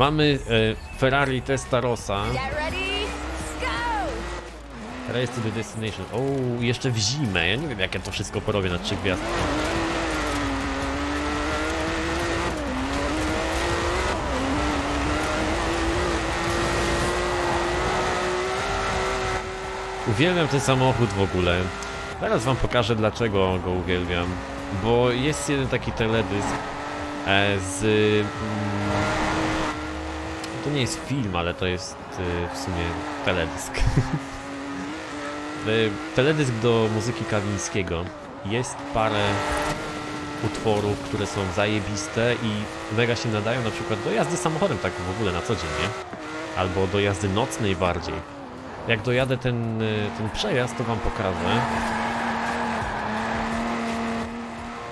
Mamy e, Ferrari Testarossa. Race to the destination. O, jeszcze w zimę. Ja nie wiem jak ja to wszystko porobię na trzy gwiazdki. Uwielbiam ten samochód w ogóle. Zaraz wam pokażę dlaczego go uwielbiam. Bo jest jeden taki teledysk e, z... Mm, to nie jest film, ale to jest e, w sumie teledysk. E, teledysk do muzyki Kawińskiego. Jest parę utworów, które są zajebiste i mega się nadają na przykład do jazdy samochodem tak w ogóle na co dzień, nie? Albo do jazdy nocnej bardziej. Jak dojadę ten, y, ten przejazd, to wam pokażę.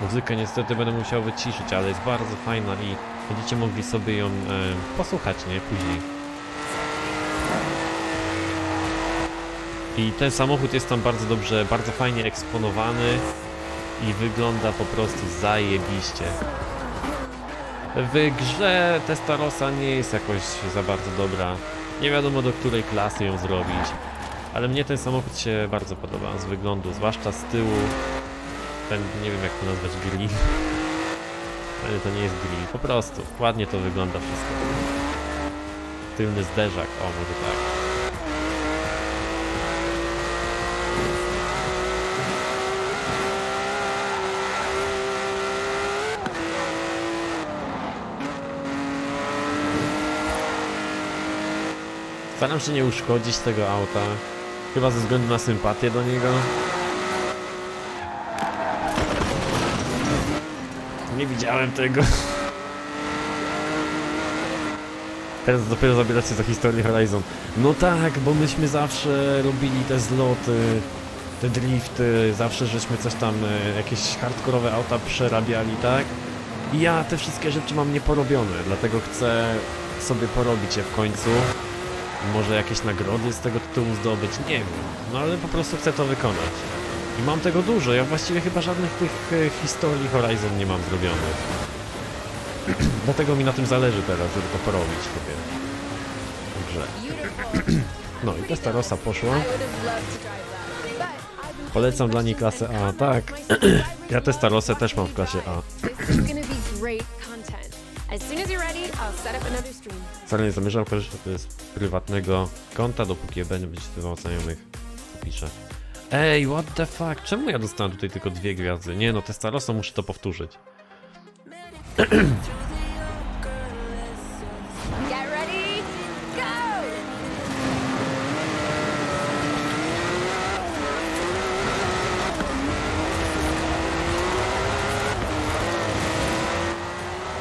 Muzykę niestety będę musiał wyciszyć, ale jest bardzo fajna i będziecie mogli sobie ją e, posłuchać, nie? Później. I ten samochód jest tam bardzo dobrze, bardzo fajnie eksponowany i wygląda po prostu zajebiście. W grze Testarossa nie jest jakoś za bardzo dobra. Nie wiadomo do której klasy ją zrobić. Ale mnie ten samochód się bardzo podoba z wyglądu, zwłaszcza z tyłu. Ten, nie wiem jak to nazwać, grill. Ale to nie jest grill, po prostu. Ładnie to wygląda wszystko. Tylny zderzak, o może tak. Staram się nie uszkodzić tego auta. Chyba ze względu na sympatię do niego. Nie widziałem tego. Teraz dopiero zabieracie za historię Horizon. No tak, bo myśmy zawsze robili te zloty, te drifty, zawsze żeśmy coś tam, e, jakieś hardkorowe auta przerabiali, tak? I ja te wszystkie rzeczy mam nieporobione, dlatego chcę sobie porobić je w końcu. Może jakieś nagrody z tego tytułu zdobyć, nie wiem. No ale po prostu chcę to wykonać. I mam tego dużo, ja właściwie chyba żadnych tych e, historii Horizon nie mam zrobionych. Dlatego mi na tym zależy teraz, żeby to porobić sobie. Dobrze. No i Testarossa poszła. Polecam dla niej klasę A, tak. Ja Testarossę też mam w klasie A. Wcale nie zamierzam korzystać z prywatnego konta, dopóki będę wyczytywał znajomych, piszę. Ej, what the fuck? Czemu ja dostałem tutaj tylko dwie gwiazdy? Nie no, Testarossa muszę to powtórzyć.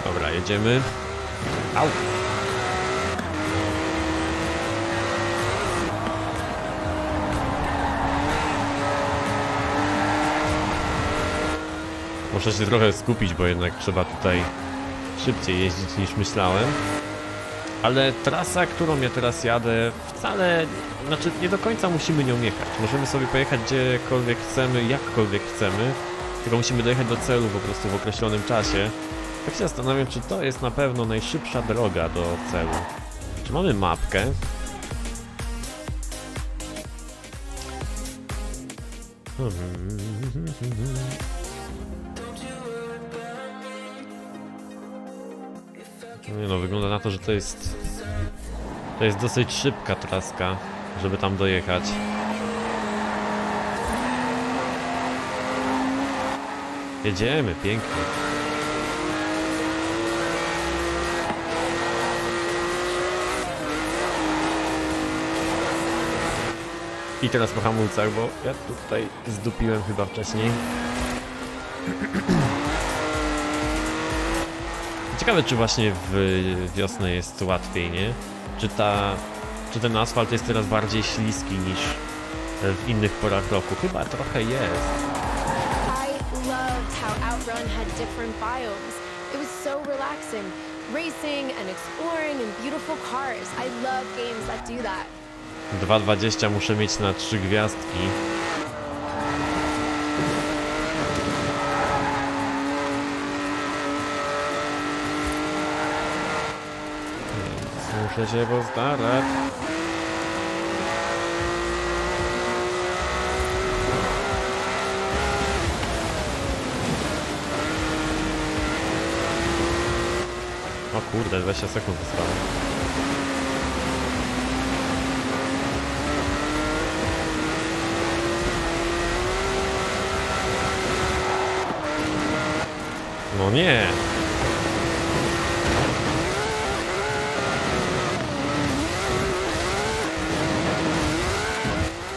Dobra, jedziemy. Au! Muszę się trochę skupić, bo jednak trzeba tutaj szybciej jeździć niż myślałem. Ale trasa, którą ja teraz jadę, wcale, znaczy nie do końca musimy nią jechać. Możemy sobie pojechać gdziekolwiek chcemy, jakkolwiek chcemy, tylko musimy dojechać do celu po prostu w określonym czasie. Tak się zastanawiam, czy to jest na pewno najszybsza droga do celu. Czy mamy mapkę? Nie no, wygląda na to, że to jest... To jest dosyć szybka traska, żeby tam dojechać. Jedziemy, pięknie. I teraz po hamulcach, bo ja tutaj zdupiłem chyba wcześniej. Ciekawe, czy właśnie w wiosnę jest łatwiej, nie? Czy ta, czy ten asfalt jest teraz bardziej śliski niż w innych porach roku? Chyba trochę jest. Racing and exploring and beautiful cars. I love games that do that. 2.20 muszę mieć na trzy gwiazdki. Nieźle się postarać. O kurde, 20 sekund zostało. No nie! Dobra, dojechał, kurde. Ciężko jest, naprawdę. But I've been fielding questions and comments. My subscribers love watching you drive. This is gonna be great content.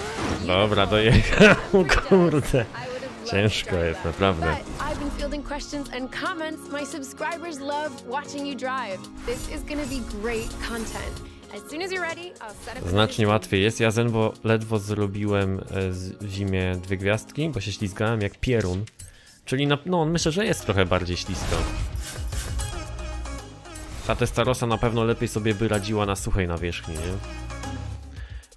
As soon as you're ready, I'll set up a Znacznie łatwiej jest. Ja zen, bo ledwo zrobiłem e, w zimie dwie gwiazdki, bo się ślizgałem jak pierun. Czyli na, no, myślę, że jest trochę bardziej ślisko. Ta Testarossa na pewno lepiej sobie by radziła na suchej nawierzchni, nie?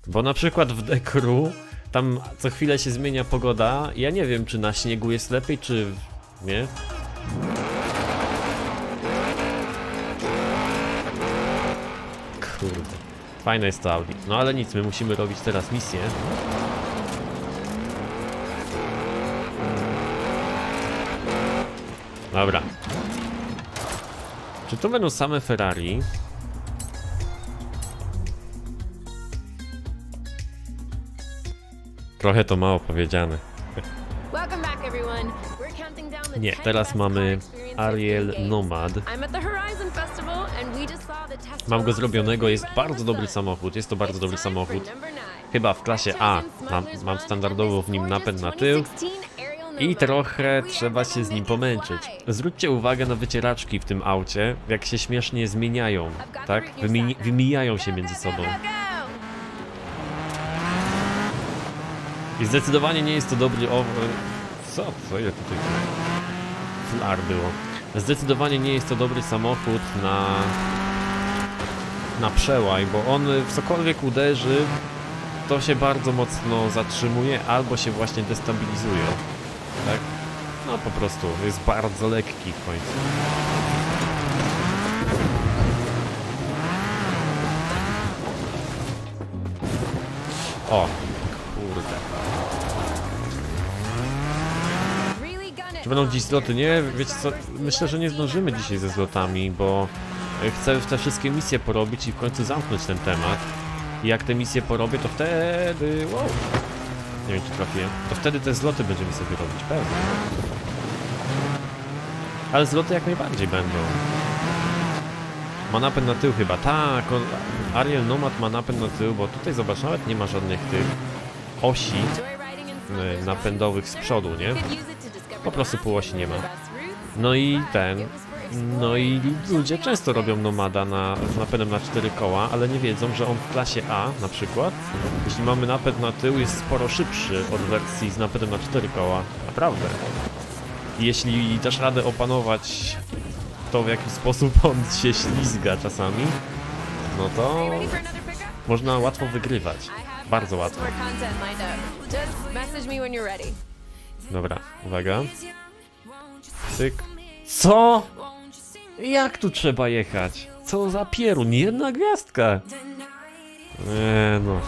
Bo na przykład w Dekru tam co chwilę się zmienia pogoda. Ja nie wiem, czy na śniegu jest lepiej, czy nie. Kurde. Fajne jest to Audi. No ale nic, my musimy robić teraz misję. Dobra. Czy to będą same Ferrari? Trochę to mało powiedziane. Nie, 10 teraz mamy Ariel. Nomad. Mam go zrobionego, jest bardzo dobry samochód, jest to bardzo dobry samochód. Chyba w klasie A mam, mam standardowo w nim napęd na tył i trochę trzeba się z nim pomęczyć. Zwróćcie uwagę na wycieraczki w tym aucie, jak się śmiesznie zmieniają, tak? Wymi wymijają się między sobą. I zdecydowanie nie jest to dobry. Co? Co ile tutaj flar było? Zdecydowanie nie jest to dobry samochód na... na przełaj, bo on w cokolwiek uderzy, to się bardzo mocno zatrzymuje albo się właśnie destabilizuje. Tak? No po prostu jest bardzo lekki w końcu. O, Czy będą dziś zloty? Nie, wiecie co, myślę, że nie zdążymy dzisiaj ze zlotami, bo e, chcę te wszystkie misje porobić i w końcu zamknąć ten temat. I jak te misje porobię, to wtedy... Wow. Nie wiem, czy trafiłem. To wtedy te zloty będziemy sobie robić, pewnie. Ale zloty jak najbardziej będą. Ma napęd na tył chyba. Tak, on, Ariel Nomad ma napęd na tył, bo tutaj zobacz, nawet nie ma żadnych tych osi e, napędowych z przodu, nie? Po prostu półosi nie ma. No i ten. No i ludzie często robią nomada na, z napędem na 4 koła, ale nie wiedzą, że on w klasie A na przykład, jeśli mamy napęd na tył, jest sporo szybszy od wersji z napędem na 4 koła. Naprawdę. Jeśli dasz radę opanować to, w jaki sposób on się ślizga czasami, no to można łatwo wygrywać. Bardzo łatwo. Dobra, uwaga. Cyk. Co? Jak tu trzeba jechać? Co za pierun? Jedna gwiazdka. Eee, no.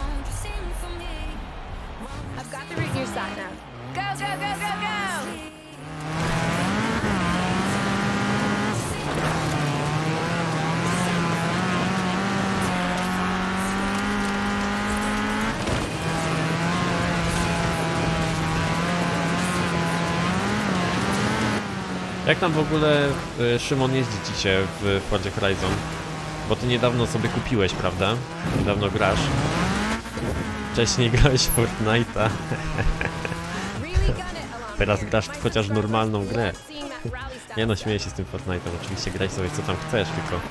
Go, go, go, go, go! Jak tam w ogóle y, Szymon jeździ ci się w Fordzie Horizon? Bo ty niedawno sobie kupiłeś, prawda? Niedawno grasz. Wcześniej grałeś Fortnite'a. Teraz grasz chociaż normalną grę. Nie no, śmieję się z tym Fortnite'em. Oczywiście graj sobie co tam chcesz, tylko...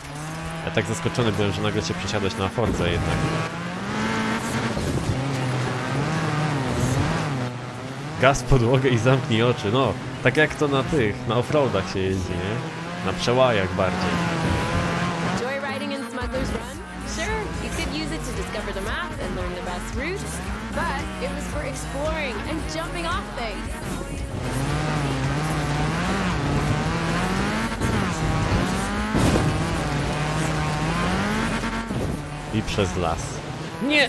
Ja tak zaskoczony byłem, że nagle się przesiadłeś na Fordze jednak. Gaz podłogę i zamknij oczy. No, tak jak to na tych, na offroadach się jeździ, nie? Na przełajach bardziej. Joyriding in Smuggler's Run? Sure, you could use it to discover the map and learn the best routes, but it was for exploring and jumping off things. I przez las. Nie!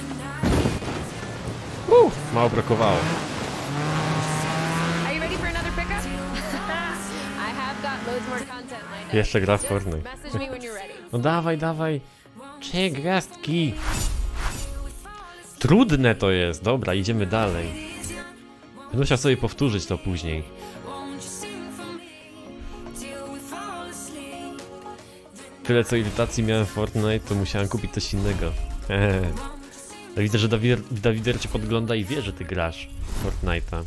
Uh, mało brakowało. Jeszcze gra w Fortnite. No dawaj, dawaj. Trzy gwiazdki. Trudne to jest. Dobra, idziemy dalej. Będę musiał sobie powtórzyć to później. Tyle co irytacji miałem w Fortnite, to musiałem kupić coś innego. Hehe. Widzę, że Dawider, cię podgląda i wie, że ty grasz Fortnite'a.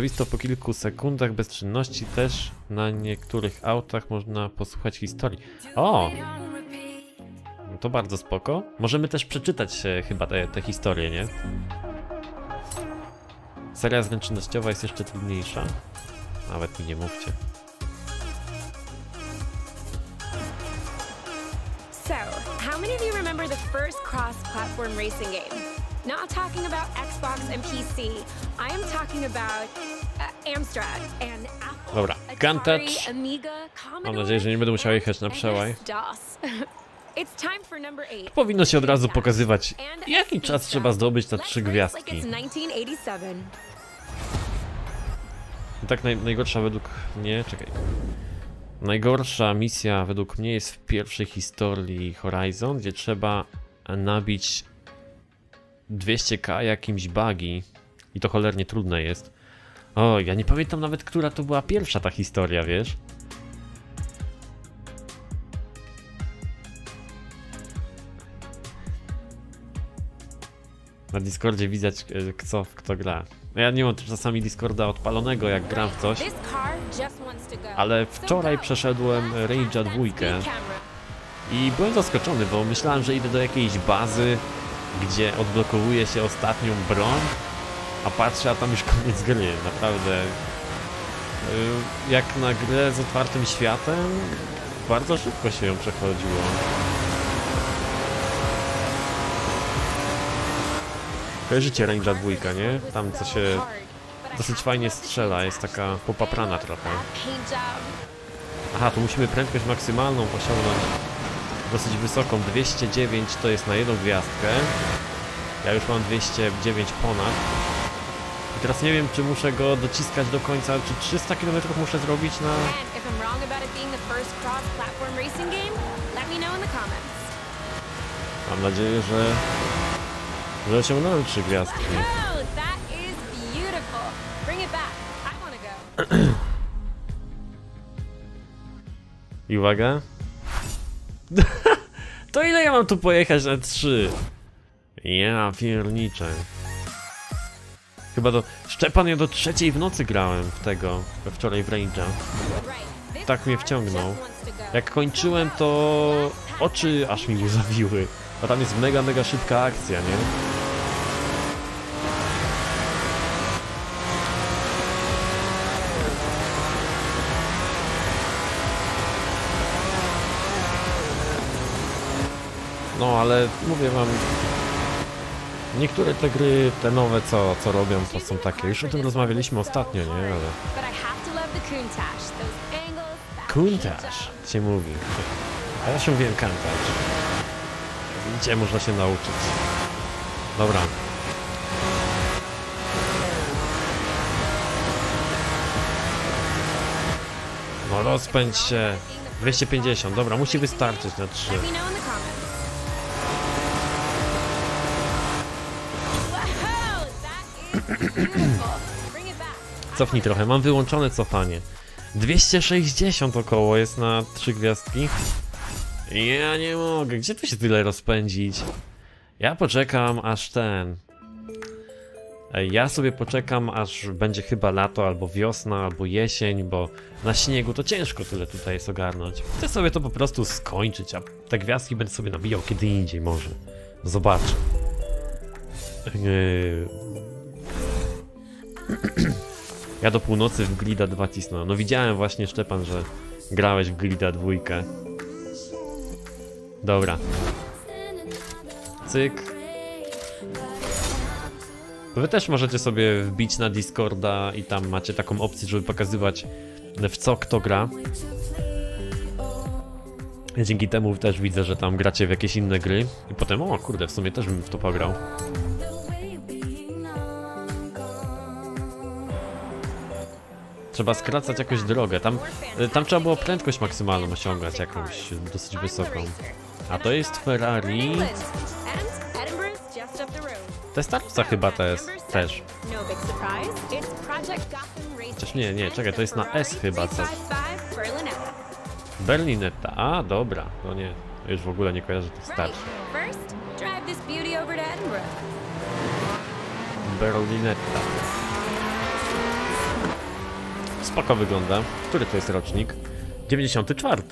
Vista po kilku sekundach bezczynności też na niektórych autach można posłuchać historii. O! No To bardzo spoko. Możemy też przeczytać e, chyba te, te historie, nie? Seria zręcznościowa jest jeszcze trudniejsza. Nawet mi nie mówcie. So, how many of you remember the first cross-platform racing game? Not talking about Xbox and PC. I am talking about uh, Amstrad and Apple. Dobra, Atari, Gun Touch. Amiga, Commodore, nadzieję, że nie będę musiał jechać na przełaj. Eight. Powinno się od razu pokazywać, jaki czas trzeba zdobyć na trzy gwiazdki. Like it's 1987. I tak naj, najgorsza według mnie, czekaj. Najgorsza misja według mnie jest w pierwszej historii Horizon, gdzie trzeba nabić 200k jakimś bugi. I to cholernie trudne jest. O, ja nie pamiętam nawet, która to była pierwsza ta historia, wiesz? Na Discordzie widać, e, kto, w kto gra. No Ja nie mam czasami Discorda odpalonego, jak gram w coś, ale wczoraj przeszedłem Rage'a dwójkę i byłem zaskoczony, bo myślałem, że idę do jakiejś bazy, gdzie odblokowuje się ostatnią broń, a patrzę, a tam już koniec gry, naprawdę. Y, Jak na grę z otwartym światem, bardzo szybko się ją przechodziło. Kojarzycie Range'a dwójka, nie? Tam co się dosyć fajnie strzela, jest taka popaprana trochę. Aha, tu musimy prędkość maksymalną osiągnąć dosyć wysoką. 209 to jest na jedną gwiazdkę. Ja już mam 209 ponad. I teraz nie wiem, czy muszę go dociskać do końca, czy 300 km muszę zrobić na... Mam nadzieję, że... że osiągnąłem 3 gwiazdki. I uwaga. to ile ja mam tu pojechać na 3? Ja pierniczę. Chyba do... Szczepan, ja do trzeciej w nocy grałem w tego, wczoraj w. This Tak mnie wciągnął. Jak kończyłem, to oczy aż mi zawiły. Bo tam jest mega, mega szybka akcja, nie? No, ale mówię wam, niektóre te gry, te nowe, co, co robią, to są takie. Już o tym rozmawialiśmy ostatnio, nie? Ale Kuntaż się mówi. A ja się mówiłem kantaż. Widzicie, można się nauczyć. Dobra. No rozpędź się. 250, dobra, musi wystarczyć na 3. Cofnij trochę, mam wyłączone cofanie. 260 około jest na 3 gwiazdki. Ja nie mogę, gdzie tu się tyle rozpędzić? Ja poczekam aż ten. Ja sobie poczekam aż będzie chyba lato, albo wiosna, albo jesień, bo na śniegu to ciężko tyle tutaj jest ogarnąć. Chcę sobie to po prostu skończyć, a te gwiazdki będę sobie nabijał kiedy indziej może. Zobaczę. Yy, ja do północy w Glida 2 cisnąłem. No widziałem właśnie, Szczepan, że grałeś w Glida 2. Dobra. Cyk. Wy też możecie sobie wbić na Discorda i tam macie taką opcję, żeby pokazywać w co kto gra. Dzięki temu też widzę, że tam gracie w jakieś inne gry i potem, o kurde, w sumie też bym w to pograł. Trzeba skracać jakoś drogę. Tam, y, tam trzeba było prędkość maksymalną osiągać, jakąś dosyć wysoką. A to jest Ferrari. Testarca chyba to jest też. Chociaż nie, nie, czekaj, to jest na S chyba coś. 355 Berlinetta. A, dobra. No nie, już w ogóle nie kojarzę tych starszych. Berlinetta. Spoko wygląda. Który to jest rocznik? 94.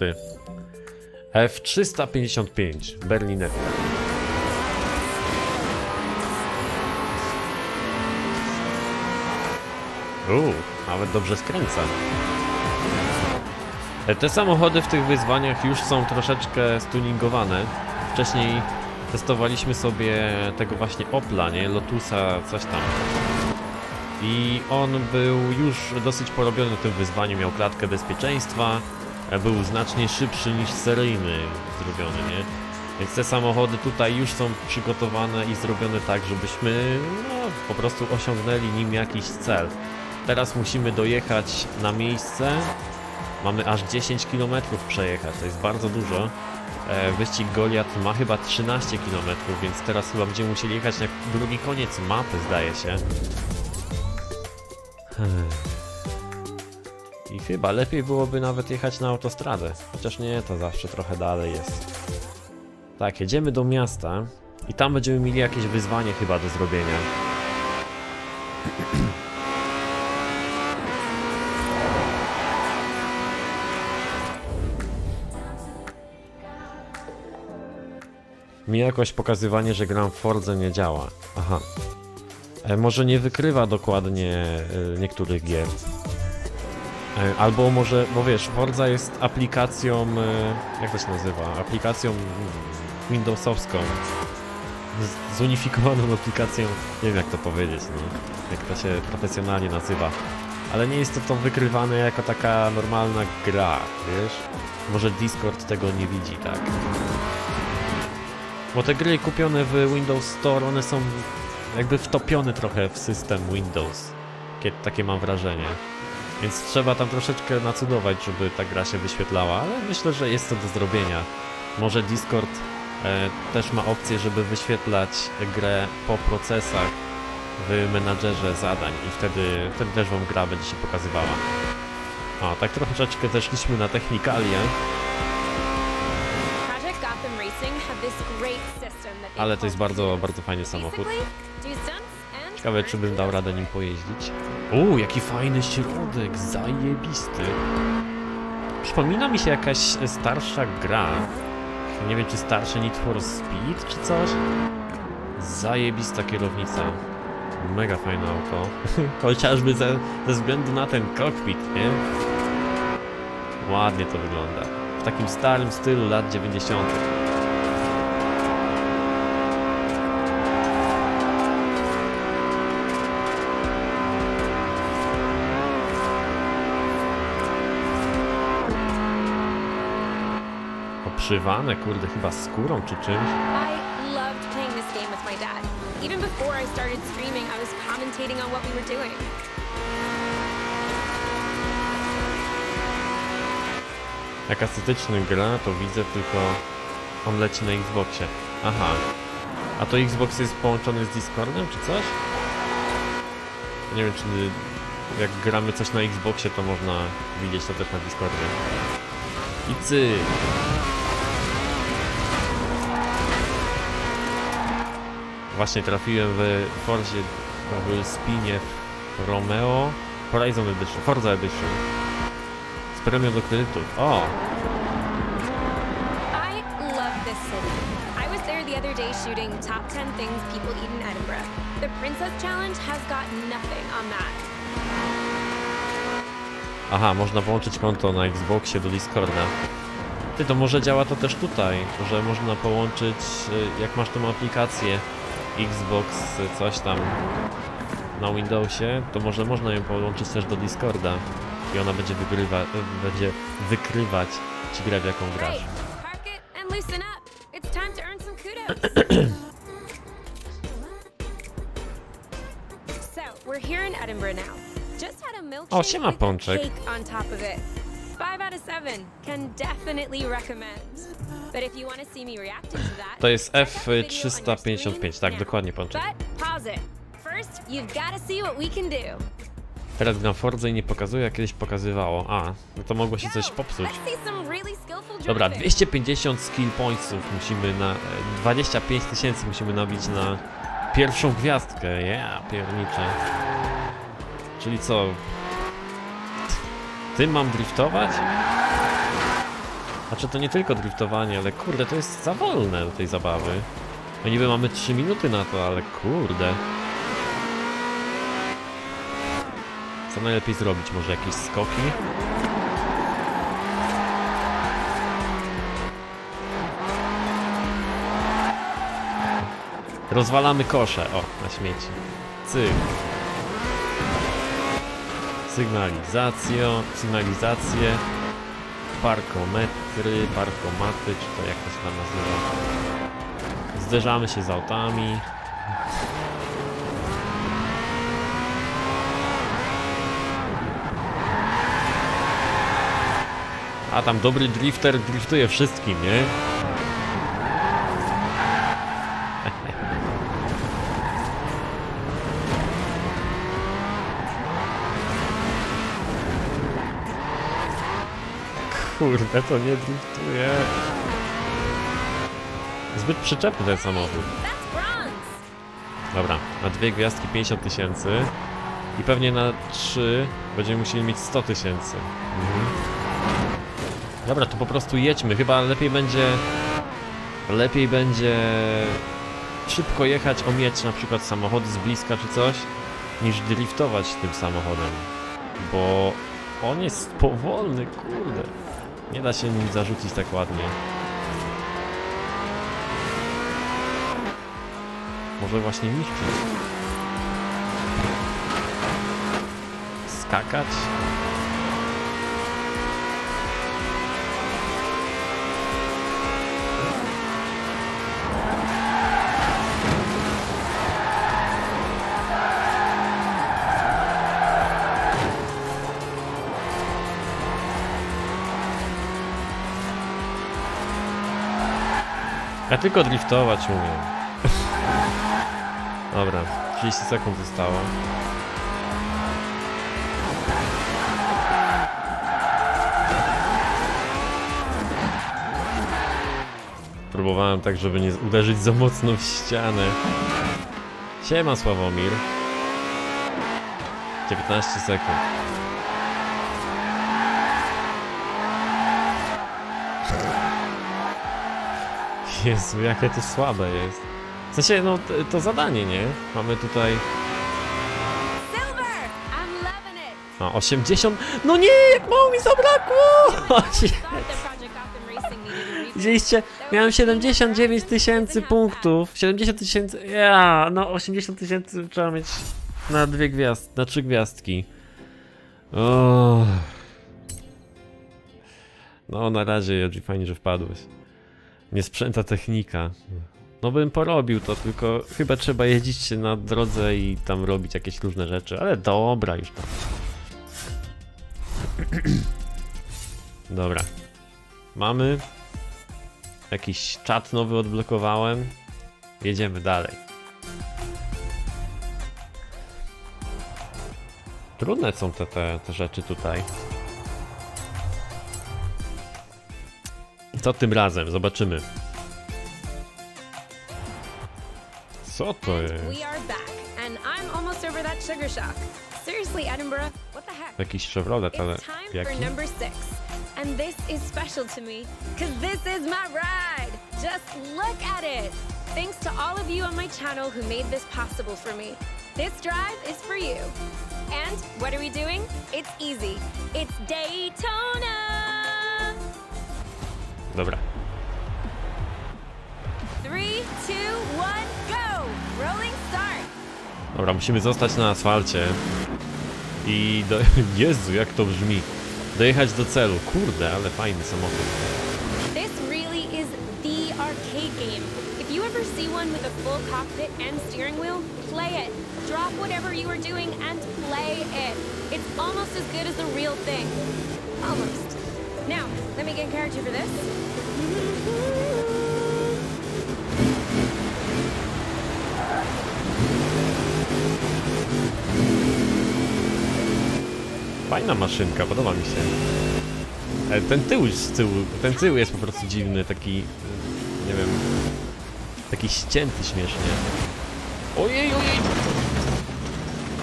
F355. Berlinetta. Uuu, nawet dobrze skręca. Te samochody w tych wyzwaniach już są troszeczkę stuningowane. Wcześniej testowaliśmy sobie tego właśnie Opla, nie? Lotusa, coś tam. I on był już dosyć porobiony w tym wyzwaniu, miał klatkę bezpieczeństwa, był znacznie szybszy niż seryjny zrobiony, nie? Więc te samochody tutaj już są przygotowane i zrobione tak, żebyśmy no, po prostu osiągnęli nim jakiś cel. Teraz musimy dojechać na miejsce. Mamy aż 10 km przejechać, to jest bardzo dużo. E, Wyścig Goliat ma chyba 13 km, więc teraz chyba będziemy musieli jechać na drugi koniec mapy, zdaje się. I chyba lepiej byłoby nawet jechać na autostradę. Chociaż nie, to zawsze trochę dalej jest. Tak, jedziemy do miasta i tam będziemy mieli jakieś wyzwanie chyba do zrobienia. Mi jakoś pokazywanie, że gram w Fordze nie działa. Aha. E, może nie wykrywa dokładnie e, niektórych gier. E, Albo może, bo wiesz, Forza jest aplikacją, jak to się nazywa? Aplikacją mm, Windowsowską. Zunifikowaną aplikacją, nie wiem jak to powiedzieć, no, jak to się profesjonalnie nazywa. Ale nie jest to, to wykrywane jako taka normalna gra, wiesz? Może Discord tego nie widzi, tak? Bo te gry kupione w Windows Store, one są jakby wtopione trochę w system Windows. Takie, mam wrażenie. Więc trzeba tam troszeczkę nacudować, żeby ta gra się wyświetlała, ale myślę, że jest to do zrobienia. Może Discord e, też ma opcję, żeby wyświetlać grę po procesach w menadżerze zadań i wtedy, wtedy też wam gra będzie się pokazywała. A, tak troszeczkę zeszliśmy na they ale to jest bardzo, bardzo fajny samochód. Ciekawe, czy bym dał radę nim pojeździć. Uuu, jaki fajny środek, zajebisty. Przypomina mi się jakaś starsza gra. Nie wiem, czy starsze Need for Speed, czy coś? Zajebista kierownica. Mega fajne auto. Chociażby ze, ze względu na ten kokpit, nie? Ładnie to wygląda. W takim starym stylu lat 90. Oprzywane, kurde, chyba skórą czy czymś. I loved playing this game with my dad. Even before I started streaming, I was commentating on what we were doing. Jak ascetyczny gra, to widzę tylko on leci na Xboxie. Aha. A to Xbox jest połączony z Discordem, czy coś? Nie wiem, czy jak gramy coś na Xboxie, to można widzieć to też na Discordzie. I cy. Właśnie trafiłem w Forzie w Spinie w Romeo Horizon Edition, Forza Edition. Z premią do kredytów. O! I love this city. I was there the other day shooting top 10 things people eat in Edinburgh. The Princess Challenge has got nothing on that. Aha, można włączyć konto na Xboxie do Discorda. Ty, to może działa to też tutaj, że można połączyć, y, jak masz tą aplikację Xbox, coś tam na Windowsie, to może można ją podłączyć też do Discorda i ona będzie, wygrywa, będzie wykrywać, czy gra w jaką grasz. O, siema Pączek to jest check out the video on your F355, screen tak, dokładnie, do. Teraz gram Forza i nie pokazuje, jak kiedyś pokazywało. A, no to mogło się coś popsuć. Dobra, driving. 250 skill pointsów musimy na... e, 25 tysięcy musimy nabić na pierwszą gwiazdkę. Ja pierniczę. Czyli co? Tym mam driftować? Znaczy to nie tylko driftowanie, ale kurde, to jest za wolne do tej zabawy. No niby mamy 3 minuty na to, ale kurde. Co najlepiej zrobić? Może jakieś skoki? Rozwalamy kosze, o, na śmieci. Cyk. Sygnalizacjo, sygnalizacje, parkometry, parkomaty, czy to jak to się nazywa. Zderzamy się z autami. A tam dobry drifter driftuje wszystkim, nie? Kurde, to nie driftuje. Zbyt przyczepny ten samochód. Dobra, na dwie gwiazdki 50 tysięcy i pewnie na trzy będziemy musieli mieć 100 tysięcy. Mhm. Dobra, to po prostu jedźmy. Chyba lepiej będzie... Lepiej będzie szybko jechać, omijać na przykład samochody z bliska czy coś, niż driftować tym samochodem. Bo on jest powolny, kurde. Nie da się nim zarzucić tak ładnie. Może właśnie niszczyć. Skakać. Ja tylko driftować umiem. Dobra, 30 sekund zostało. Próbowałem tak, żeby nie uderzyć za mocno w ścianę. Siema Sławomir. 19 sekund. Jezu, jakie to słabe jest. W sensie, no to zadanie, nie? Mamy tutaj... A, 80... No nie, jak mało mi zabrakło! Widzieliście? Miałem 79 tysięcy punktów. 70 tysięcy... Ja, no 80 tysięcy trzeba mieć na dwie gwiazd, na trzy gwiazdki. O. No na razie, Joji, fajnie, że wpadłeś. Niesprzęta technika. No bym porobił to, tylko chyba trzeba jeździć na drodze i tam robić jakieś różne rzeczy, ale dobra już tam. Dobra. Mamy. Jakiś czat nowy odblokowałem. Jedziemy dalej. Trudne są te, te, te rzeczy tutaj. Co tym razem? Zobaczymy. Co to jest? Jakiś Chevrolet, ale jaki? for number six. And this is special to me, because this is my ride. Just look at it. Thanks to all of you on my channel who made this possible for me. This drive is for you. And what are we doing? It's easy. It's Daytona. Dobra. Dobra, musimy zostać na asfalcie. I do... Jezu, jak to brzmi. Dojechać do celu. Kurde, ale fajny samochód. This really is the arcade game. If you ever see one with a full cockpit and steering wheel, play it. Drop whatever you are doing and play it. It's almost as good as the real thing. Almost. Now, let me get character for this. Fajna maszynka, podoba mi się. E, Ten tył z tyłu, ten tył jest po prostu dziwny, taki, e, nie wiem, taki ścięty śmiesznie. Ojej, ojej!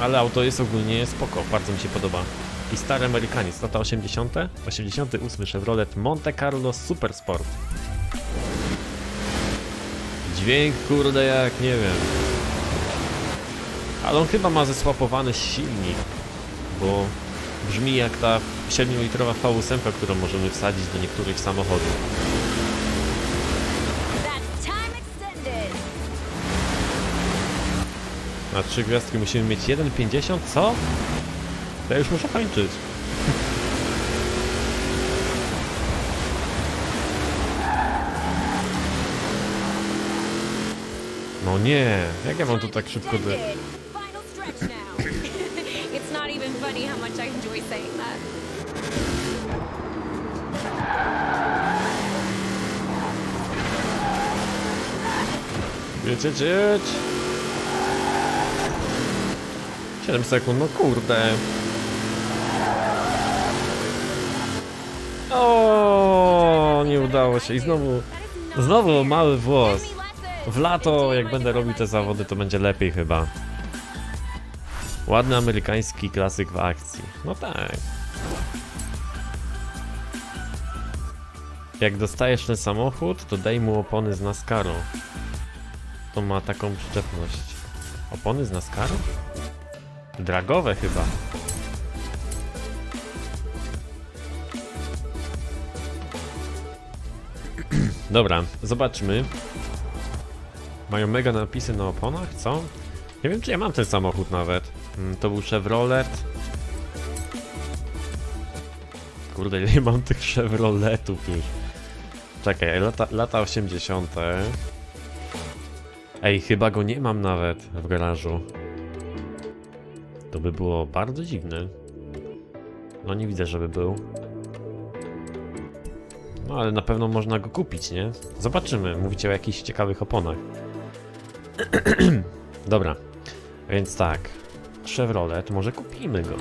Ale auto jest ogólnie spoko, bardzo mi się podoba. I stary Amerykaniec, lata 80., 88 Chevrolet Monte Carlo Super Sport. Dźwięk, kurde, jak nie wiem. Ale on chyba ma zesłapowany silnik, bo brzmi jak ta 7-litrowa V8, którą możemy wsadzić do niektórych samochodów. Na trzy gwiazdki musimy mieć 1,50? Co? Ja już muszę kończyć. No nie, jak ja mam to tak szybko... That. Jedź, jedź, jedź. 7 sekund, no kurde. O, nie udało się i znowu, znowu mały włos. W lato, jak będę robił te zawody, to będzie lepiej chyba. Ładny amerykański klasyk w akcji. No tak. Jak dostajesz ten samochód, to daj mu opony z NASCARu. To ma taką przyczepność. Opony z NASCARu? Dragowe chyba. Dobra, zobaczmy. Mają mega napisy na oponach, co? Nie wiem, czy ja mam ten samochód nawet. Mm, To był Chevrolet. Kurde, ile mam tych Chevroletów już. Czekaj, lata, lata 80. Ej, chyba go nie mam nawet w garażu. To by było bardzo dziwne. No nie widzę, żeby był. No ale na pewno można go kupić, nie? Zobaczymy. Mówicie o jakichś ciekawych oponach. Dobra. Więc tak. Chevrolet, może kupimy go.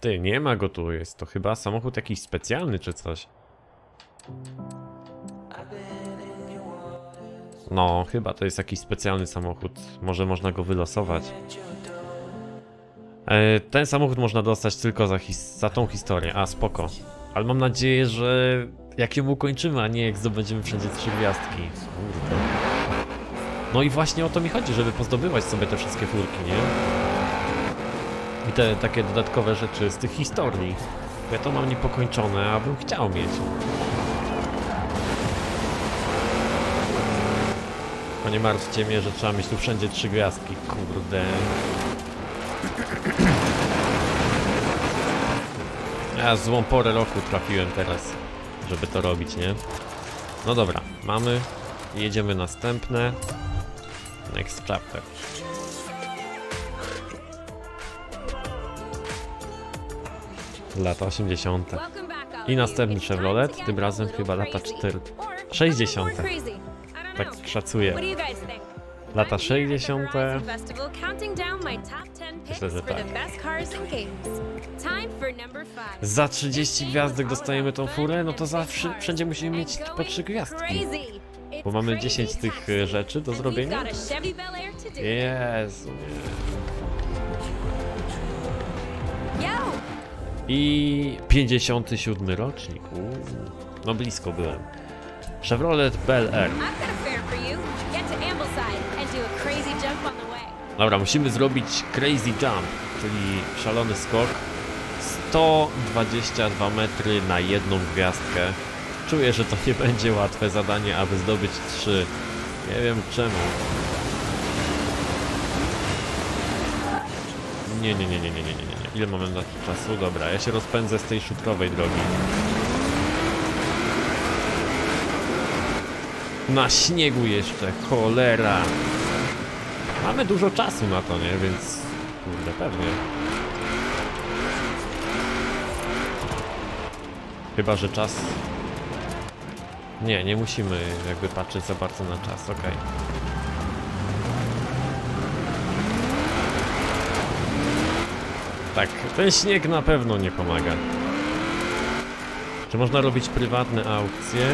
Ty, nie ma go tu, jest to chyba samochód jakiś specjalny czy coś. No, chyba to jest jakiś specjalny samochód. Może można go wylosować. E, ten samochód można dostać tylko za, his- za tą historię. A, spoko. Ale mam nadzieję, że jak ją ukończymy, a nie jak zdobędziemy wszędzie trzy gwiazdki. Kurde. No i właśnie o to mi chodzi, żeby pozdobywać sobie te wszystkie furki, nie? I te takie dodatkowe rzeczy z tych historii. Ja to mam niepokończone, a bym chciał mieć. No nie martwcie mnie, że trzeba mieć tu wszędzie trzy gwiazdki, kurde. Ja złą porę roku trafiłem teraz, żeby to robić, nie? No dobra, mamy. Jedziemy następne. Next chapter. Lata 80. Welcome back, all I następny Chevrolet, tym razem chyba lata crazy. 4. Or a bit 60. more crazy. I don't Tak szacuję. Lata I'm here at the 60. Horizon Festival, counting down my top 10 picks Myślę, że tak. Za 30 gwiazdek dostajemy tą furę, no to zawsze wszędzie musimy mieć po 3 gwiazdki. Bo mamy 10 tych e, rzeczy do zrobienia. Jezu, I 57 rocznik. Uuu. No blisko byłem. Chevrolet Bel Air. Dobra, musimy zrobić Crazy Jump, czyli szalony skok. 122 metry na jedną gwiazdkę. Czuję, że to nie będzie łatwe zadanie, aby zdobyć 3. Nie wiem czemu. Nie, nie, nie, nie, nie, nie, nie, nie. Ile mamy na czasu? Dobra, ja się rozpędzę z tej szutrowej drogi. Na śniegu jeszcze, cholera. Mamy dużo czasu na to, nie? Więc kurde, pewnie. Chyba, że czas... Nie, nie musimy jakby patrzeć za bardzo na czas, okej. Tak, ten śnieg na pewno nie pomaga. Czy można robić prywatne aukcje?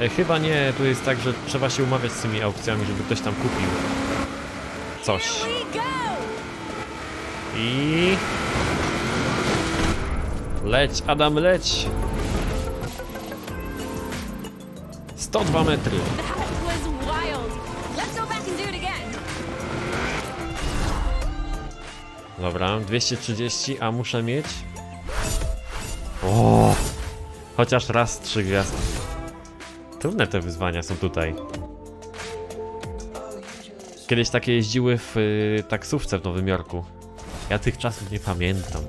E, chyba nie, tu jest tak, że trzeba się umawiać z tymi aukcjami, żeby ktoś tam kupił coś. I... Leć, Adam, leć! 102 metry. Dobra, 230, a muszę mieć... O, Chociaż raz trzy gwiazdy. Trudne te wyzwania są tutaj. Kiedyś takie jeździły w y, taksówce w Nowym Jorku. Ja tych czasów nie pamiętam.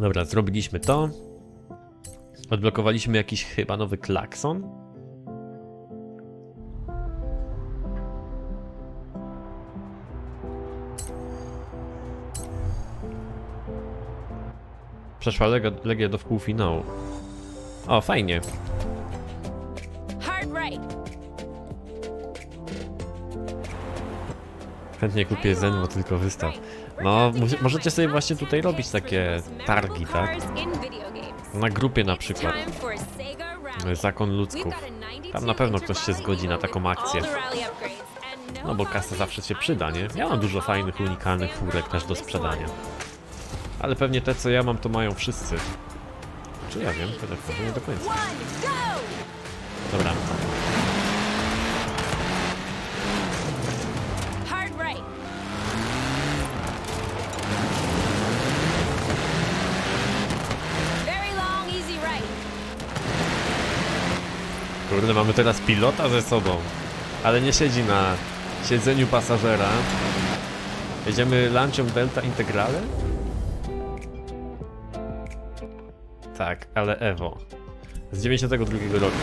Dobra, zrobiliśmy to. Odblokowaliśmy jakiś chyba nowy klakson. Przeszła Legia, Legia do półfinału. O, fajnie. Chętnie kupię Zenwo, tylko wystaw. No, możecie sobie właśnie tutaj robić takie targi, tak? Na grupie na przykład. Zakon ludzków. Tam na pewno ktoś się zgodzi na taką akcję. No bo kasa zawsze się przyda, nie? Ja mam dużo fajnych, unikalnych furek też do sprzedania. Ale pewnie te co ja mam to mają wszyscy. Czy ja wiem? Tyle może nie do końca. Dobra. Kurde, mamy teraz pilota ze sobą. Ale nie siedzi na siedzeniu pasażera. Jedziemy Lancią Delta Integrale? Tak, ale Evo. Z 92 roku.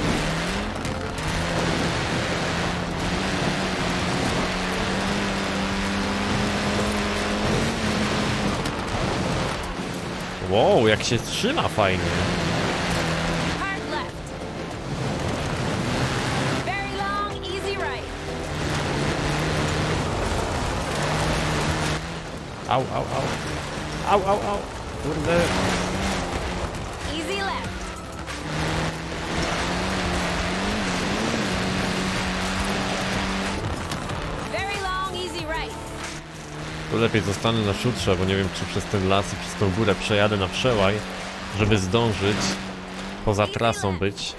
Wow, jak się trzyma fajnie. Au, au, au. Au, au, au. Kurde. Tu lepiej zostanę na szutrze, bo nie wiem czy przez ten las i przez tą górę przejadę na przełaj, żeby zdążyć poza trasą być.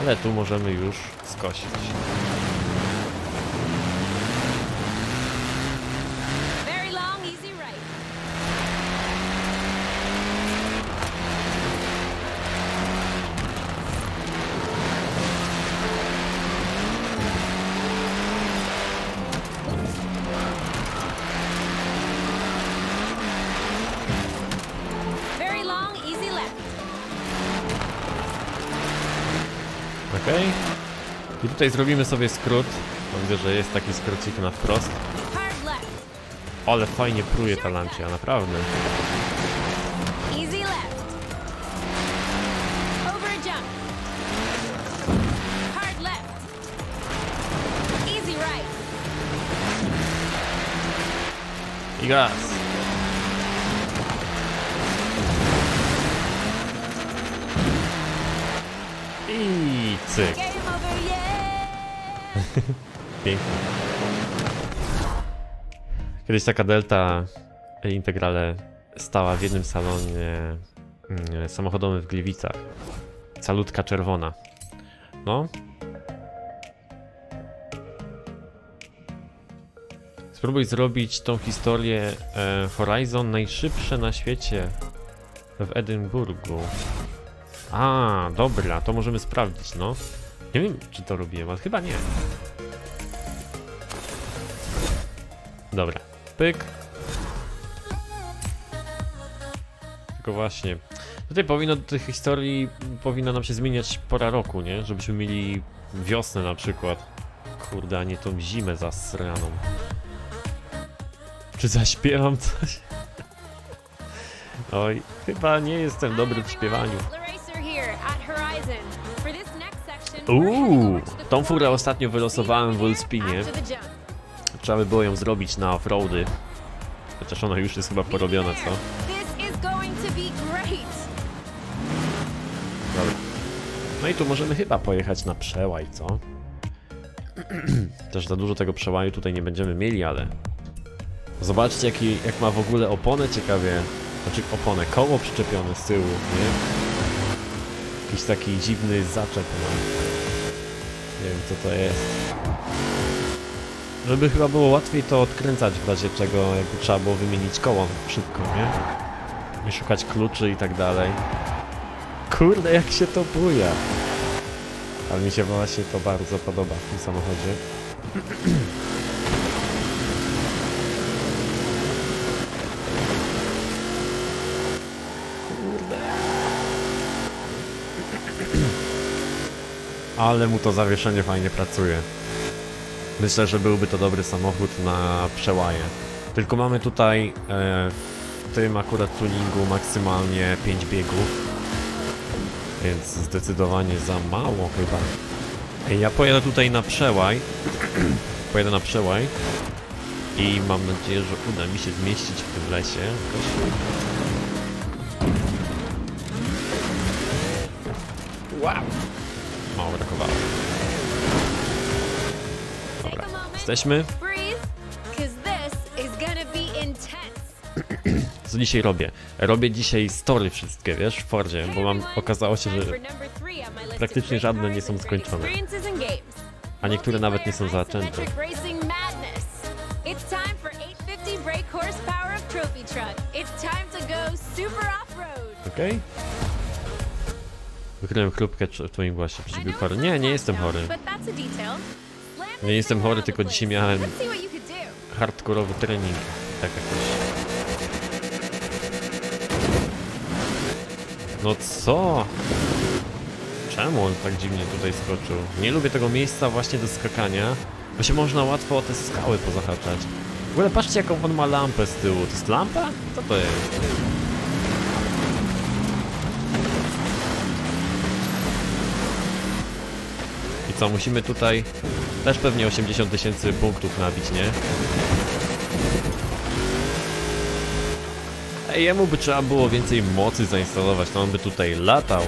Ale tu możemy już skosić. Ok? I tutaj zrobimy sobie skrót. Bo Widzę, że jest taki skrócik na wprost. Ale fajnie pruje ta lancia, naprawdę. Easy left. Cyk. Pięknie. Kiedyś taka Delta Integrale stała w jednym salonie mm, samochodowym w Gliwicach. Calutka czerwona. No. Spróbuj zrobić tą historię e, Horizon najszybsze na świecie w Edynburgu. A, dobra, to możemy sprawdzić, no. Nie wiem, czy to robiłem, ale chyba nie. Dobra, pyk. Tylko właśnie. Tutaj powinno do tych historii powinna nam się zmieniać pora roku, nie? Żebyśmy mieli wiosnę na przykład. Kurde, a nie tą zimę zasraną. Czy zaśpiewam coś? Oj, chyba nie jestem dobry w śpiewaniu. Uuu, tą furę ostatnio wylosowałem w Wolspinie. Trzeba by było ją zrobić na offroady. Chociaż ona już jest chyba porobiona, co? No i tu możemy chyba pojechać na przełaj, co? Też za dużo tego przełaju tutaj nie będziemy mieli, ale... Zobaczcie jaki, jak ma w ogóle oponę ciekawie. Znaczy oponę, koło przyczepione z tyłu, nie? Jakiś taki dziwny zaczep ma. Nie wiem co to jest. Żeby chyba było łatwiej to odkręcać w razie czego, jakby trzeba było wymienić koło szybko, nie? Nie szukać kluczy i tak dalej. Kurde, jak się to buja. Ale mi się właśnie to bardzo podoba w tym samochodzie. Ale mu to zawieszenie fajnie pracuje. Myślę, że byłby to dobry samochód na przełaje. Tylko mamy tutaj e, w tym akurat tuningu maksymalnie 5 biegów. Więc zdecydowanie za mało chyba. Ja pojadę tutaj na przełaj. pojadę na przełaj. I mam nadzieję, że uda mi się zmieścić w tym lesie. Wow! Mało brakowało. Dobra, jesteśmy. Co dzisiaj robię? Robię dzisiaj story wszystkie, wiesz, w Fordzie, bo mam, okazało się, że praktycznie żadne nie są skończone. A niektóre nawet nie są zaczęte. isometric Racing madness. It's time for 850 brake horsepower of Trophy Truck. It's time to go super off-road. Okej? Wykryłem chrupkę w twoim głosie, przybił know chory. Nie, nie jestem chory. Nie jestem chory, tylko dzisiaj miałem hardkorowy trening. Tak jakoś. No co? Czemu on tak dziwnie tutaj skoczył? Nie lubię tego miejsca właśnie do skakania, bo się można łatwo o te skały pozahaczać. W ogóle patrzcie jaką on ma lampę z tyłu. To jest lampa? Co to jest? Co, musimy tutaj też pewnie 80 tysięcy punktów nabić, nie? Ej, jemu by trzeba było więcej mocy zainstalować, to on by tutaj latał.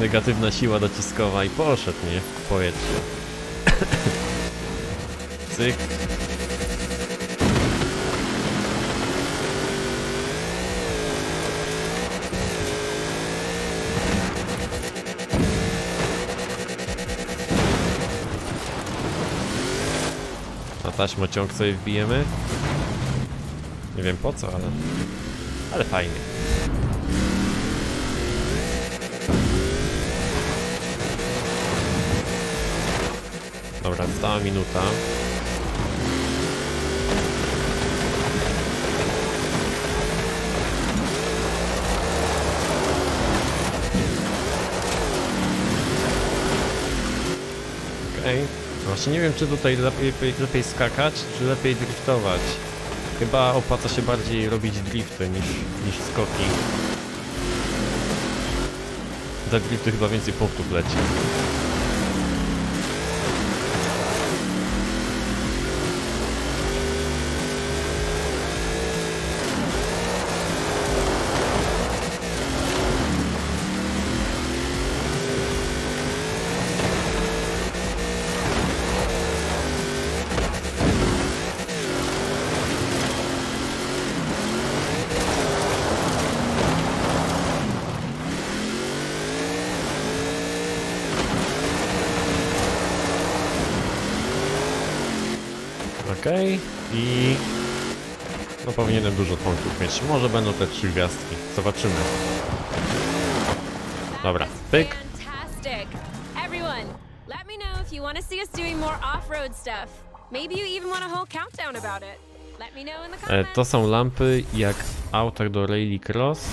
Negatywna siła dociskowa i poszedł, nie? W powietrze. Cyk. Taśmociąg sobie wbijemy. Nie wiem po co, ale... Ale fajnie. Dobra, została minuta. Okej. Właśnie nie wiem, czy tutaj lepiej, lepiej skakać, czy lepiej driftować. Chyba opłaca się bardziej robić drifty niż, niż skoki. Za drifty chyba więcej punktów leci. About it. Let me know in the E, comments. to są lampy jak autach do Rally Cross.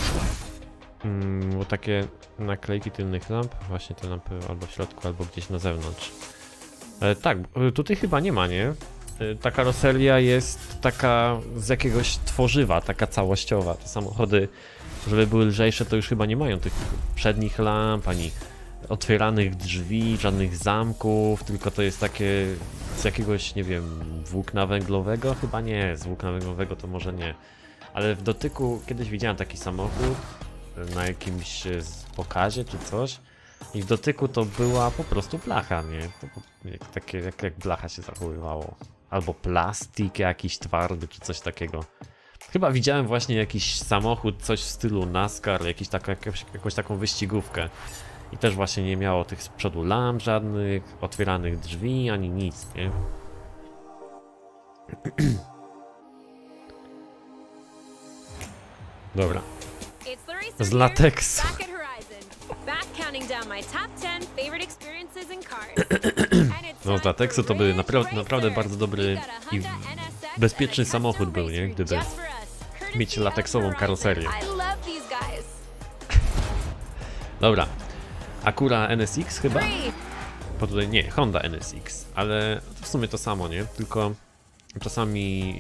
Mm, bo takie naklejki tylnych lamp. Właśnie te lampy albo w środku, albo gdzieś na zewnątrz. E, tak, e, tutaj chyba nie ma, nie? E, ta karoseria jest taka z jakiegoś tworzywa, taka całościowa. Te samochody, żeby były lżejsze, to już chyba nie mają tych przednich lamp, ani otwieranych drzwi, żadnych zamków, tylko to jest takie z jakiegoś, nie wiem, włókna węglowego? Chyba nie, z włókna węglowego to może nie. Ale w dotyku kiedyś widziałem taki samochód e, na jakimś z- pokazie czy coś. I w dotyku to była po prostu blacha, nie? To jak, takie, jak, jak blacha się zachowywało. Albo plastik jakiś twardy czy coś takiego. Chyba widziałem właśnie jakiś samochód, coś w stylu NASCAR, jakiś taka, jakąś, jakąś taką wyścigówkę. I też właśnie nie miało tych z przodu lamp żadnych, otwieranych drzwi, ani nic, nie? Dobra. Z lateksu. No, lateksu for to by naprawdę, bardzo dobry i bezpieczny samochód był, nie? Gdyby mieć lateksową karoserię. Dobra. Acura NSX chyba? Bo tutaj nie, Honda NSX, ale to w sumie to samo, nie? Tylko czasami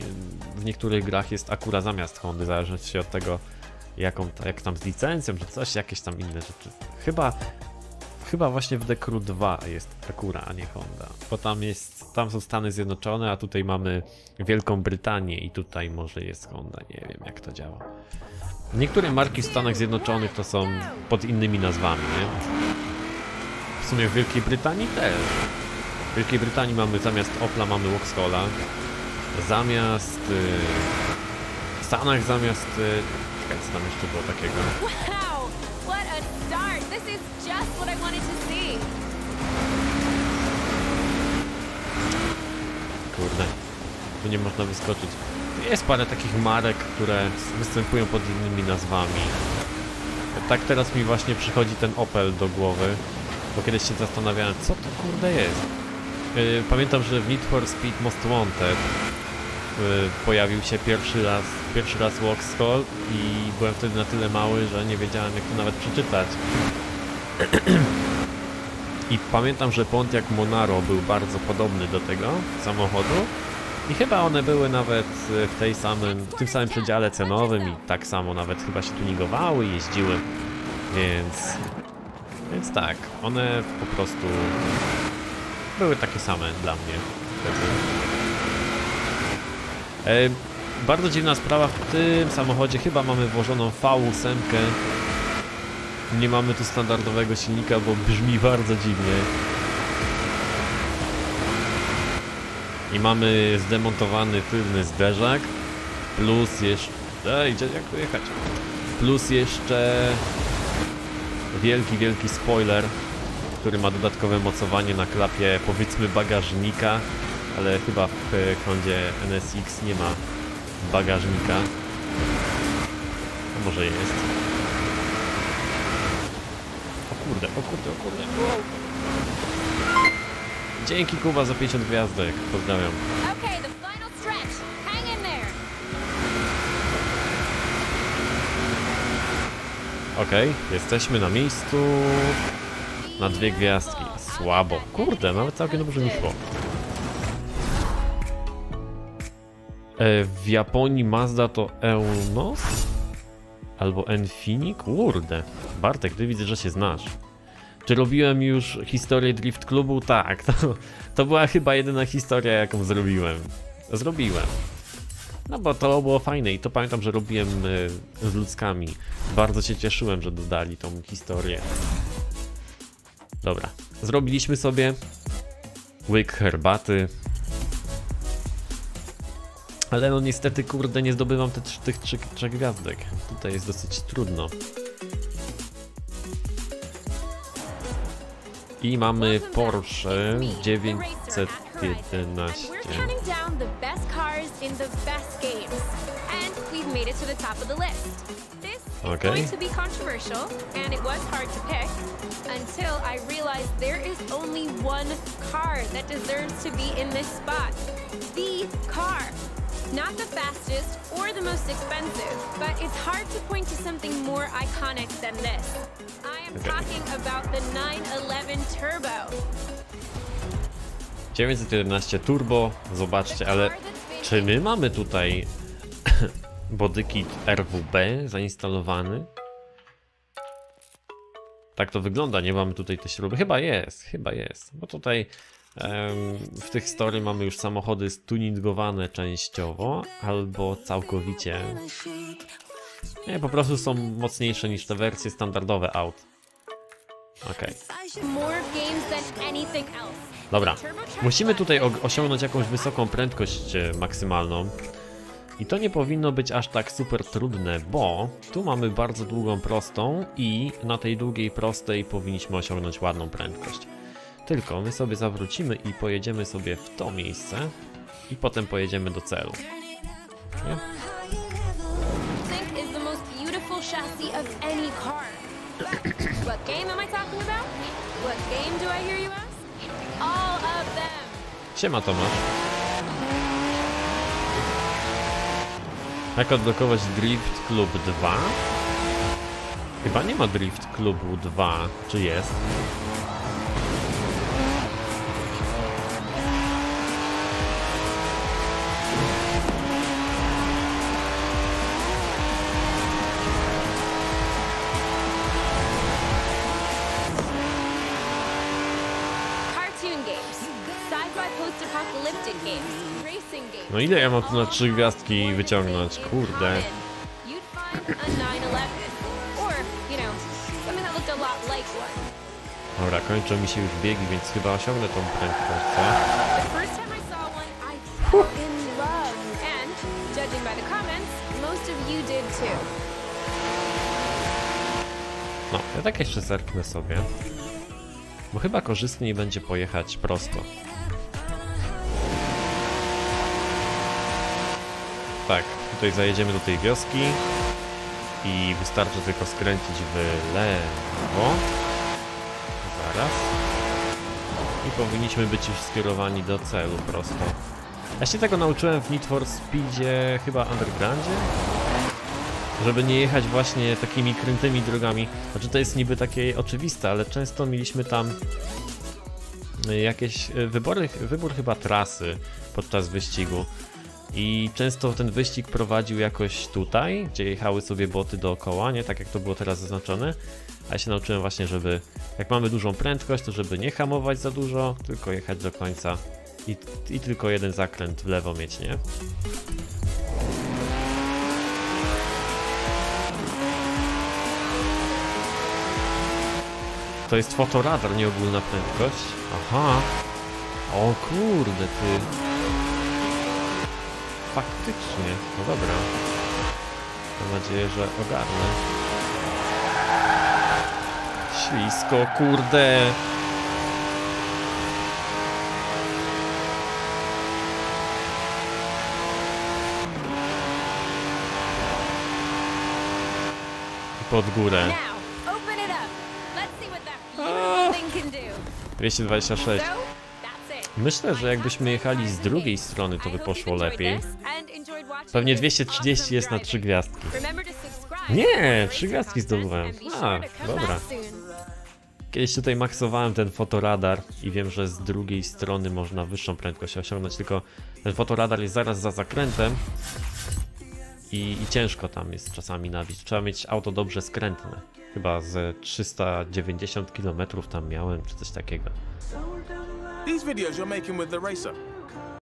w niektórych grach jest Acura zamiast Hondy, zależy się od tego, jaką, jak tam z licencją, czy coś, jakieś tam inne rzeczy. Chyba, chyba właśnie w Decru 2 jest Acura, a nie Honda, bo tam jest, tam są Stany Zjednoczone, a tutaj mamy Wielką Brytanię i tutaj może jest Honda, nie wiem jak to działa. Niektóre marki w Stanach Zjednoczonych to są pod innymi nazwami, nie? W sumie w Wielkiej Brytanii też. W Wielkiej Brytanii mamy zamiast Opla mamy Vauxhalla. Zamiast... y, w Stanach zamiast... y, Czekaj, co tam jeszcze było takiego? Wow, what a start. This is just what I wanted to see. Kurde. Tu nie można wyskoczyć. Jest parę takich marek, które występują pod innymi nazwami. Tak teraz mi właśnie przychodzi ten Opel do głowy. Bo kiedyś się zastanawiałem, co to kurde jest. Yy, Pamiętam, że w Need for Speed Most Wanted pojawił się pierwszy raz, pierwszy raz Vauxhall i byłem wtedy na tyle mały, że nie wiedziałem jak to nawet przeczytać. I pamiętam, że Pontiac Monaro był bardzo podobny do tego samochodu. I chyba one były nawet e, w tej samym, w tym samym przedziale cenowym i tak samo nawet chyba się tuningowały, jeździły. Więc, więc tak, one po prostu były takie same dla mnie wtedy. E, bardzo dziwna sprawa w tym samochodzie, chyba mamy włożoną V8. Nie mamy tu standardowego silnika, bo brzmi bardzo dziwnie. I mamy zdemontowany tylny zderzak, plus jeszcze... Ej, gdzie- jak tu jechać? Plus jeszcze wielki, wielki spoiler, który ma dodatkowe mocowanie na klapie, powiedzmy, bagażnika, ale chyba w e, Hondzie NSX nie ma bagażnika. A może jest? O kurde, o kurde, o kurde. Wow. Dzięki Kuba za 50 gwiazdek. Pozdrawiam. Okay. Okej, jesteśmy na miejscu. Na dwie gwiazdki. Słabo. Kurde, nawet całkiem dobrze mi szło. W Japonii Mazda to Eunos? Albo Enfini? Kurde. Bartek, ty widzę, że się znasz. Czy robiłem już historię Drift Clubu? Tak, to, to była chyba jedyna historia, jaką zrobiłem. Zrobiłem. No bo to było fajne i to pamiętam, że robiłem e, z ludzkami. Bardzo się cieszyłem, że dodali tą historię. Dobra, zrobiliśmy sobie łyk herbaty. Ale no niestety, kurde, nie zdobywam te, tych trzech, trzech gwiazdek. Tutaj jest dosyć trudno. I mamy. Porsche It's me, the racer at Horizon, 911. And we're counting down the best cars in the best games. And we've made it to the top of the list. This is Okay. going to be controversial, and it was hard to pick until I realized there is only one car that deserves to be in this spot. The car. Not the fastest or the most expensive, but it's hard to point to something more iconic than this. I am talking about the 911 Turbo. 911 Turbo, zobaczcie, ale czy my mamy tutaj bodykit RWB zainstalowany? Tak to wygląda, nie mamy tutaj te śruby. Chyba jest, chyba jest, bo tutaj w tych story mamy już samochody stuningowane częściowo albo całkowicie. Nie, po prostu są mocniejsze niż te wersje standardowe aut. Okej. Else. Dobra, musimy tutaj osiągnąć jakąś wysoką prędkość e, maksymalną. I to nie powinno być aż tak super trudne, bo tu mamy bardzo długą prostą i na tej długiej prostej powinniśmy osiągnąć ładną prędkość. Tylko my sobie zawrócimy i pojedziemy sobie w to miejsce i potem pojedziemy do celu. Nie? What game am I talking about? What game do I hear you ask? All of them. Siema Tomasz. Jak odblokować Drift Club 2? Chyba nie ma Drift Clubu 2, czy jest? Ile ja mam tu na trzy gwiazdki wyciągnąć? Kurde. common. You'd find a 911, or, you know, something that looked a lot like one. Dobra, kończą mi się już biegi, więc chyba osiągnę tą prędkość, co? No, ja tak jeszcze zerknę sobie. Bo chyba korzystniej będzie pojechać prosto. Tutaj zajedziemy do tej wioski i wystarczy tylko skręcić w lewo. Zaraz. I powinniśmy być już skierowani do celu prosto. Ja się tego nauczyłem w Need for Speedzie chyba Undergroundzie? żeby nie jechać właśnie takimi krętymi drogami. Znaczy to jest niby takie oczywiste, ale często mieliśmy tam y, jakieś y, wybory, wybór chyba trasy podczas wyścigu. I często ten wyścig prowadził jakoś tutaj, gdzie jechały sobie boty dookoła, nie tak jak to było teraz zaznaczone. A ja się nauczyłem właśnie, żeby jak mamy dużą prędkość, to żeby nie hamować za dużo, tylko jechać do końca i, i tylko jeden zakręt w lewo mieć, nie? To jest fotoradar, nie ogólna prędkość. Aha. O kurde, ty. Faktycznie. No dobra. Mam nadzieję, że ogarnę. Ślisko, kurde. Pod górę. Now, open it up. Let's see what that beautiful thing can do. 226. Myślę, że jakbyśmy jechali z drugiej strony, to by poszło lepiej. Pewnie this 230 awesome jest na. 3 gwiazdki. Nie, trzy gwiazdki zdobyłem. A, dobra. Kiedyś tutaj maksowałem ten fotoradar i wiem, że z drugiej strony można wyższą prędkość osiągnąć, tylko ten fotoradar jest zaraz za zakrętem i, i ciężko tam jest czasami nabić. Trzeba mieć auto dobrze skrętne. Chyba ze 390 km tam miałem, czy coś takiego. These videos you're making with the racer,